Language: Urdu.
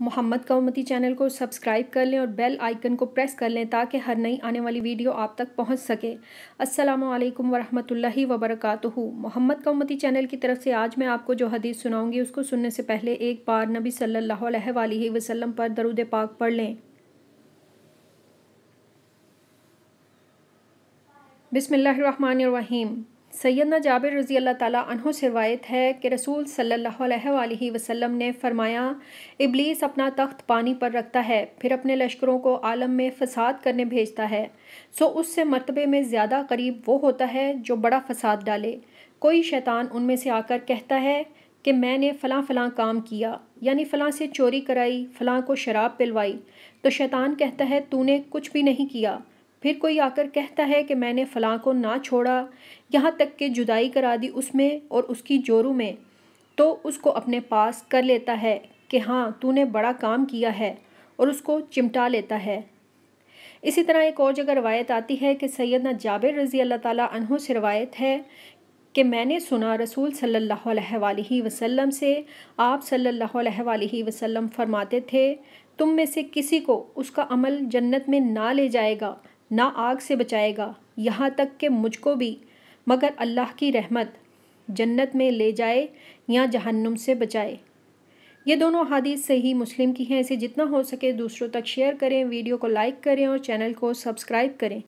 محمد قومتی چینل کو سبسکرائب کر لیں اور بیل آئیکن کو پریس کر لیں تاکہ ہر نئی آنے والی ویڈیو آپ تک پہنچ سکے۔ السلام علیکم ورحمۃ اللہ وبرکاتہ۔ محمد قومتی چینل کی طرف سے آج میں آپ کو جو حدیث سناؤں گی، اس کو سننے سے پہلے ایک بار نبی صلی اللہ علیہ وآلہ وسلم پر درود پاک پڑھ لیں۔ بسم اللہ الرحمن الرحیم۔ سیدنا جابر رضی اللہ تعالیٰ عنہ سے روایت ہے کہ رسول صلی اللہ علیہ وآلہ وسلم نے فرمایا، ابلیس اپنا تخت پانی پر رکھتا ہے، پھر اپنے لشکروں کو عالم میں فساد کرنے بھیجتا ہے۔ سو اس سے مرتبے میں زیادہ قریب وہ ہوتا ہے جو بڑا فساد ڈالے۔ کوئی شیطان ان میں سے آ کر کہتا ہے کہ میں نے فلاں فلاں کام کیا یعنی فلاں سے چوری کرائی، فلاں کو شراب پلوائی۔ تو شیطان کہتا ہے، تو نے کچھ بھی نہیں کیا۔ پھر کوئی آ کر کہتا ہے کہ میں نے فلاں کو نہ چھوڑا، یہاں تک کہ جدائی کرا دی اس میں اور اس کی جورو میں، تو اس کو اپنے پاس کر لیتا ہے کہ ہاں تو نے بڑا کام کیا ہے اور اس کو چمٹا لیتا ہے۔ اسی طرح ایک اور جگہ روایت آتی ہے کہ سیدنا جابر رضی اللہ تعالیٰ عنہ سے روایت ہے کہ میں نے سنا رسول صلی اللہ علیہ وآلہ وسلم سے آپ صلی اللہ علیہ وآلہ وسلم فرماتے تھے، تم میں سے کسی کو اس کا عمل جنت میں نہ لے جائے گا۔ نہ آگ سے بچائے گا، یہاں تک کہ مجھ کو بھی، مگر اللہ کی رحمت جنت میں لے جائے یا جہنم سے بچائے۔ یہ دونوں حادیث صحیح مسلم کی ہیں، اسے جتنا ہو سکے دوسروں تک شیئر کریں، ویڈیو کو لائک کریں اور چینل کو سبسکرائب کریں۔